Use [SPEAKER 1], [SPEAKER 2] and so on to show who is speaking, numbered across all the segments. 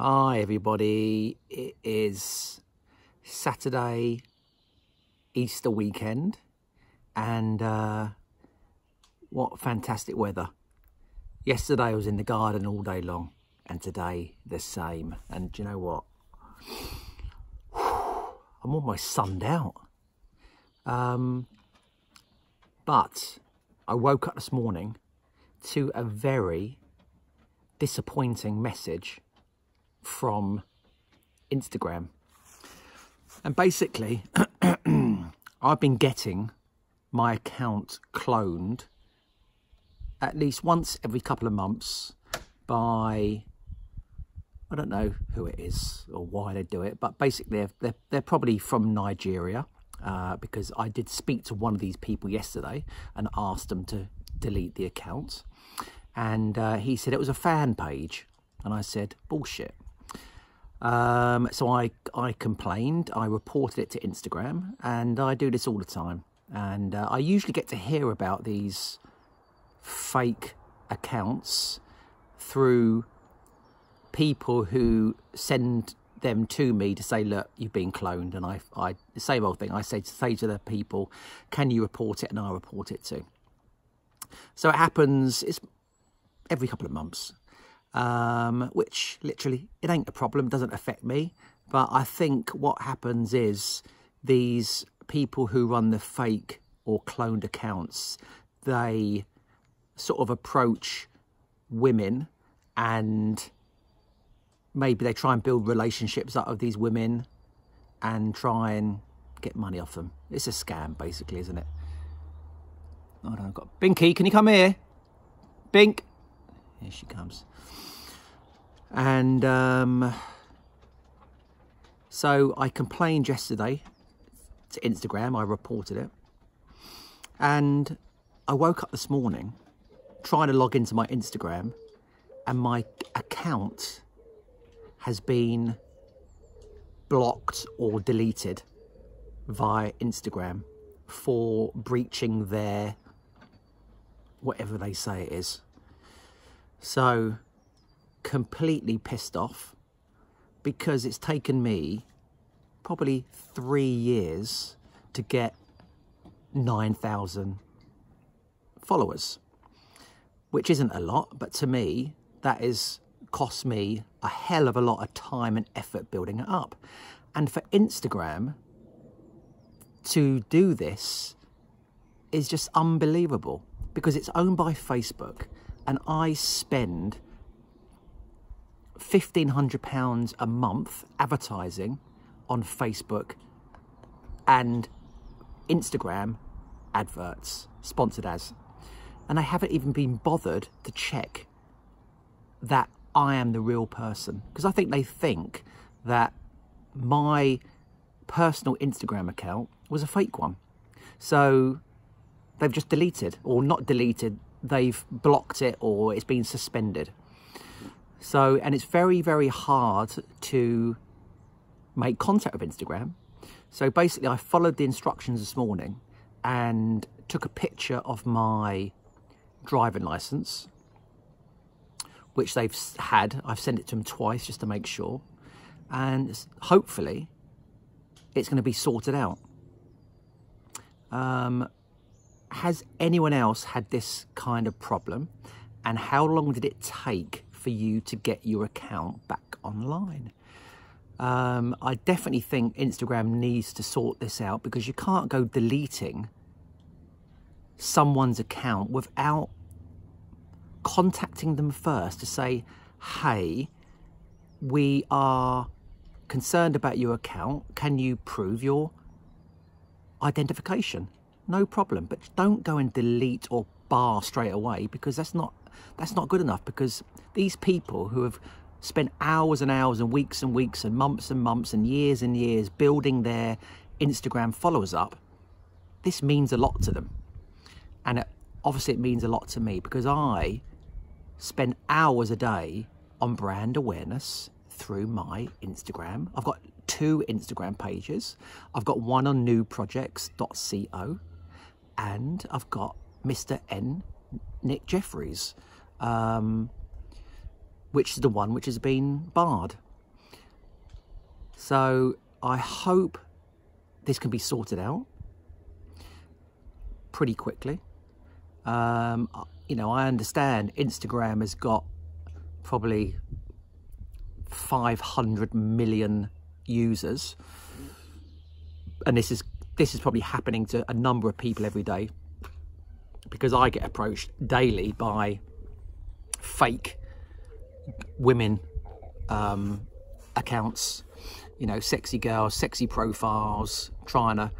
[SPEAKER 1] Hi, everybody. It is Saturday, Easter weekend, and uh, what fantastic weather. Yesterday I was in the garden all day long, and today the same. And do you know what? I'm almost sunned out. Um, but I woke up this morning to a very disappointing message from Instagram. And basically, I've been getting my account cloned at least once every couple of months by I don't know who it is or why they do it, but basically they're, they're, probably from Nigeria uh, because I did speak to one of these people yesterday and asked them to delete the account. And uh, he said it was a fan page. And I said, bullshit. Um, so I, I complained, I reported it to Instagram, and I do this all the time. And uh, I usually get to hear about these fake accounts through people who send them to me to say, look, you've been cloned. And I, I the same old thing. I say, say to the people, can you report it? And I'll report it too. So it happens, it's every couple of months um, which literally it ain't a problem, doesn't affect me. But I think what happens is these people who run the fake or cloned accounts, they sort of approach women and maybe they try and build relationships out of these women and try and get money off them. It's a scam, basically, isn't it? I don't got Binky. Can you come here? Bink. Here she comes. And um, so I complained yesterday to Instagram, I reported it. And I woke up this morning trying to log into my Instagram, and my account has been blocked or deleted via Instagram for breaching their whatever they say it is. So completely pissed off because it's taken me probably three years to get 9,000 followers, which isn't a lot, but to me, that has cost me a hell of a lot of time and effort building it up. And for Instagram to do this is just unbelievable because it's owned by Facebook and I spend £1,500 a month advertising on Facebook and Instagram adverts, sponsored as. And I haven't even been bothered to check that I am the real person. Because I think they think that my personal Instagram account was a fake one. So they've just deleted, or not deleted, they've blocked it, or it's been suspended. So, and it's very, very hard to make contact with Instagram. So basically, I followed the instructions this morning and took a picture of my driving license, which they've had. I've sent it to them twice just to make sure. And hopefully, it's going to be sorted out. Um, has anyone else had this kind of problem? And how long did it take for you to get your account back online. Um, I definitely think Instagram needs to sort this out because you can't go deleting someone's account without contacting them first to say, hey, we are concerned about your account. Can you prove your identification? No problem. But don't go and delete or bar straight away because that's not that's not good enough because these people who have spent hours and hours and weeks and weeks and months and months and years and years building their Instagram followers up, this means a lot to them. And it, obviously it means a lot to me because I spend hours a day on brand awareness through my Instagram. I've got two Instagram pages. I've got one on nuprojects.co and I've got Mr. N. Nick Jeffries um, which is the one which has been barred. So I hope this can be sorted out pretty quickly. Um, you know, I understand Instagram has got probably 500 million users, and this is this is probably happening to a number of people every day because I get approached daily by fake women um, accounts, you know, sexy girls, sexy profiles, trying to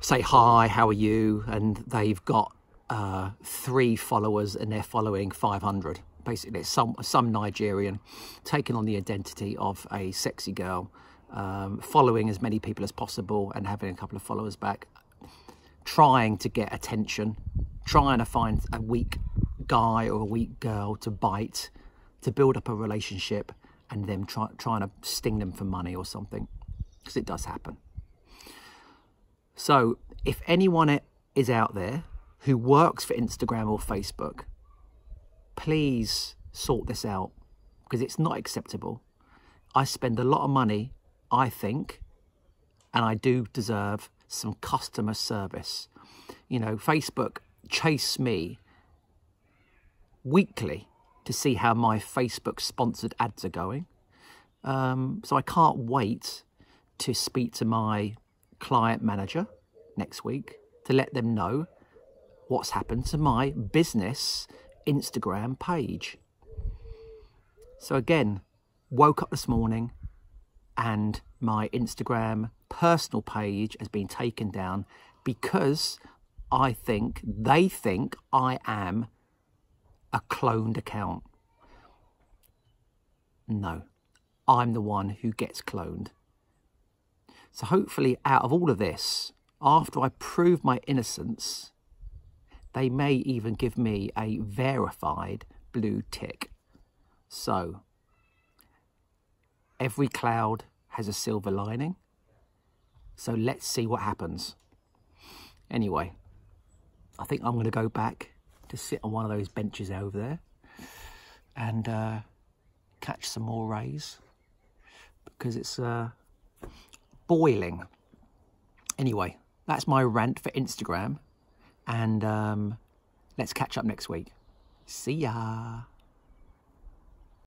[SPEAKER 1] say hi, how are you, and they've got uh, three followers and they're following 500. Basically, it's some some Nigerian taking on the identity of a sexy girl, um, following as many people as possible and having a couple of followers back, trying to get attention, trying to find a weak guy or a weak girl to bite, to build up a relationship, and then try, trying to sting them for money or something, because it does happen. So, if anyone is out there who works for Instagram or Facebook, please sort this out because it's not acceptable. I spend a lot of money, I think, and I do deserve some customer service. You know, Facebook chase me weekly to see how my Facebook sponsored ads are going. Um, so I can't wait to speak to my client manager next week to let them know what's happened to my business Instagram page. So again, woke up this morning and my Instagram personal page has been taken down because I think they think I am a cloned account. No, I'm the one who gets cloned. So hopefully out of all of this, after I prove my innocence, they may even give me a verified blue tick. So, every cloud has a silver lining. So let's see what happens. Anyway, I think I'm going to go back to sit on one of those benches over there and uh, catch some more rays because it's uh, boiling. Anyway, that's my rant for Instagram. And um, let's catch up next week. See ya.